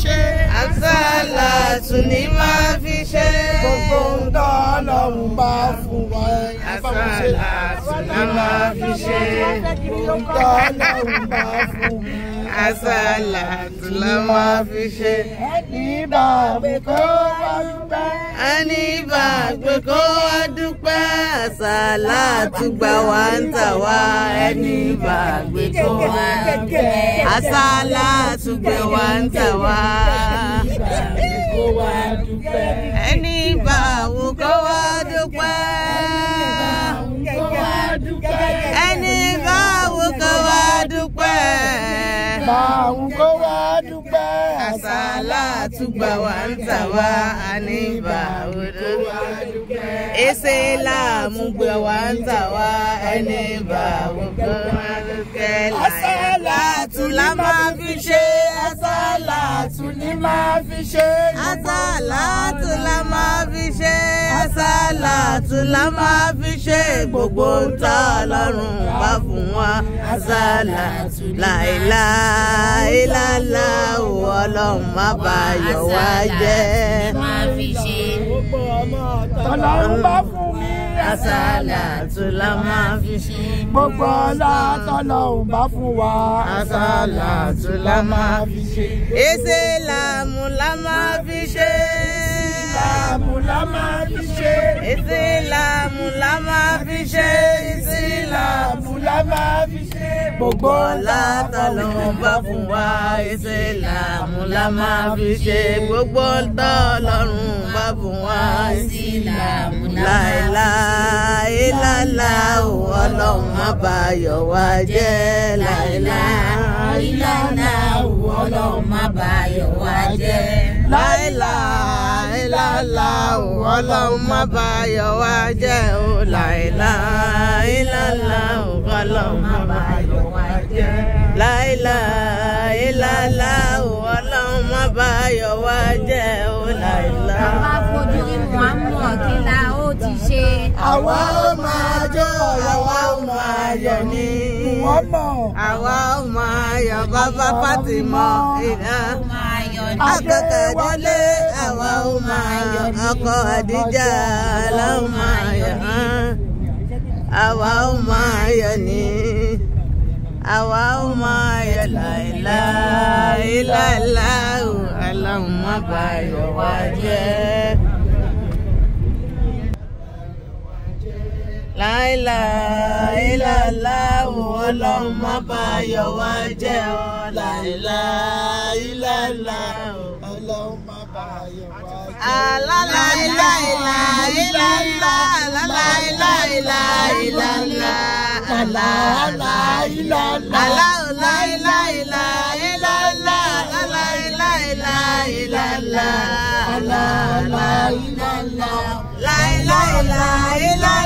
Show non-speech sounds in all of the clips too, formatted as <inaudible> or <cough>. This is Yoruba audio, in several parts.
ṣe. àsálà tù ní máa fi ṣe ohun tó lọ́hùn bá wa. àsálà tún máa fi ṣe. ohun wa. ẹni bá gbé kó wá dúpẹ́. ẹni bá gbé kó wá dúpẹ́ kó wá dúpẹ́. ẹni bá wù kó wá dúpẹ́. ẹni bá wù kó wá dúpẹ́. ẹni bá wù kó wá dúpẹ́. bá wù kó wá dúpẹ́. àsálà àtúgbà wà ń tà wá ẹni bá wù kó wá dúpẹ́. èsè làmú gbà wà ń tà wá ẹni bá wù kó wá dúpẹ́. àsálà àtúlá fi ṣe àsálà àtúlá fi ṣe. àsàlátù la máa fi ṣe. àsàlátù la máa fi ṣe. gbogbo ń tọ́ ọlọ́run bá fún wa. àsàlátù láìláà ìlàlá ọlọ́run má bá yọ̀ wá jẹ́. àsàlátù máa fi ṣe. ọlọ́run bá fún wa àsálàtù la máa fi ṣe. gbogbo ọlá tọ́lọ́hun bá fún wa. àsálàtù la máa fi ṣe. èsè làmù la máa fi ṣe. Ìsìlámù la máa fi ṣe. Ìsìlámù la máa fi ṣe. Ìsìlámù gbogbo ọlá tọ́lọ́run bá fún wa ìsìláàmù la máa fi ṣe gbogbo tọ́lọ́run bá fún wa ìsìláàmù láìláì lálá o ọlọ́run má bà yọ̀ wá jẹ́ láìláì lálá o ọlọ́run má bà yọ̀ wá jẹ́ láìláì láìláìlá o ọlọ́run má bà yọ̀ wá jẹ́ o láìláìlá o ọlọ́run má bà yọ̀ wá jẹ́ láìláìlá o ọlọ́run má bà yọ̀ wá jẹ́ o láìláìlá. bàbá fojú rí Muhammad kí la ó ti ṣe. àwa ó máa jó àwa ó máa yọ̀ ni. Muhammad. àwa ó máa yọ̀ bàbá Fatima. ìdá akẹ́kẹ́ délé àwa ó máa yọ̀ ọkọ̀ àdíjà aláwọ̀ máa yọ̀ àwa ó máa yọ̀ ní àwa ó aláwọ̀ má bá wá jẹ́. láìláì ọlọ́run má bá yọ wá jẹ́ ọ láìláìláìlá ọlọ́run má bá yọ wá jẹ́ ọ. àlàláìláìláìláìlá àlàláìláìláìláìlá àlàláìláìláìlá àlàláìláìláìláìlá àlàláìláìláìlá àlàláìláìláìlá.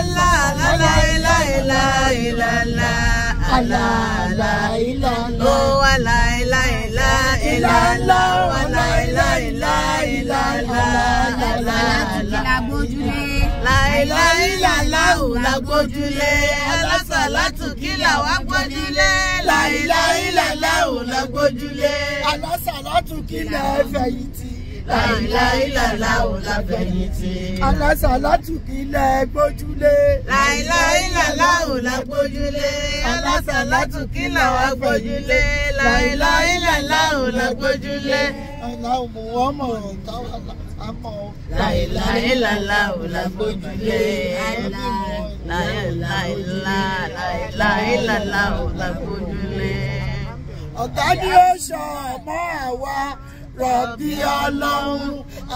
lágbójúlé. la làláù lágbójúlé. alásàlátù kí làwa gbójúlé. láìláì làláù lágbójúlé. alásàlátù kí làá fẹ̀yìntì láìláìlàlá ò láfẹ̀yìntì. alásàlátù kí lẹ gbójúlé. láìláìlàlá ò lágbójúlé. alásàlátù kí làwa gbójúlé. láìláìlàlá ò lágbójúlé. aláwọ̀ ọmọ táwọn La láìláìlàlá ò lágbójúlé. láìláìlàlá ò lágbójúlé. ọ̀gá ni ó sọ ọmọ àwa rọ̀bì ọlọ́run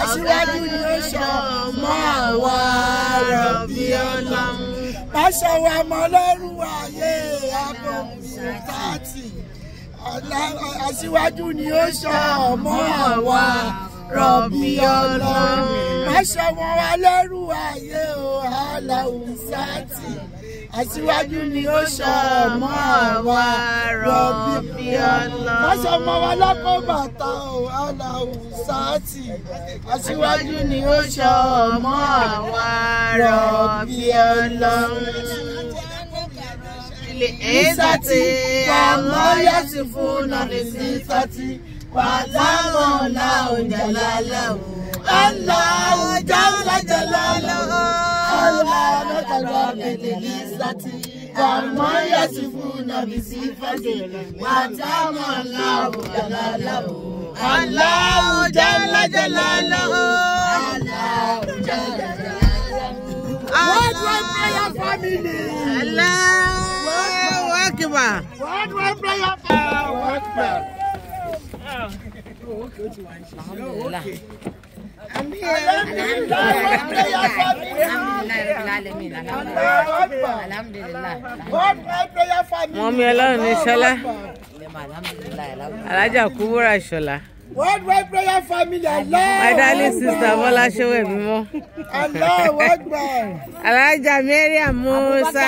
aṣíwájú ni ó sọ mọ́ àwa rọ̀bì ọlọ́run. máṣe wa mọ lọ́rùn ayé akọ̀ǹpì tààtì aṣíwájú ni ó sọ mọ́ àwa rọ̀bì ọlọ́run. máṣe wọn wa lẹ́rù ayé o aláwùsátì aṣíwájú ni ó sọ ọmọ wa rọbí ọlọ. lọ́sọ̀ ọmọ wa lákọ̀ọ́bàtà ò aláwùsáàtì. aṣíwájú ni ó sọ ọmọ wa rọbí ọlọ. Isati àmọ́ yẹ́sì fún nàlẹ́sì sátì wà láwọn ọ̀la òjàlá lẹ́wọ̀. ọ̀la òjàlá jẹ̀lá. للذة كما يصفون بصفته وتم الله جلاله الله جل جلاله الله جل جلاله What one prayer family? Allah Akbar. What one prayer family? Allah Akbar. Oh, okay. Oh, I'm here. Wọ́n mi ọlọ́run ní Ṣọlá. Alájà Kúbúrà Ṣọlá. Worldwide prayer family Allah. My darling sister Bọ́lá Ṣéwé mi Allah worldwide. Alájà Mariam Musa. Musa,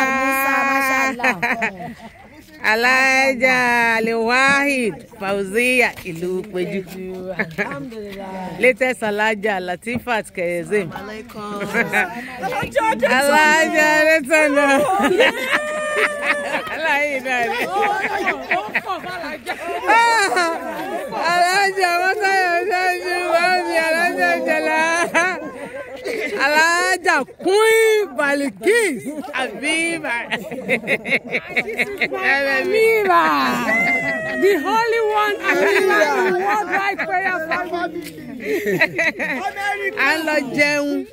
alájà lewahid fauziya ìlú péjú latest alájà latifat kẹyẹzim alájà lẹtọnà aláyé náà ni alájà mọtàlá. alájà queen balikis abiba abiba <laughs> the holy one abiba the worldwide prayer family <laughs> a lọ jẹun.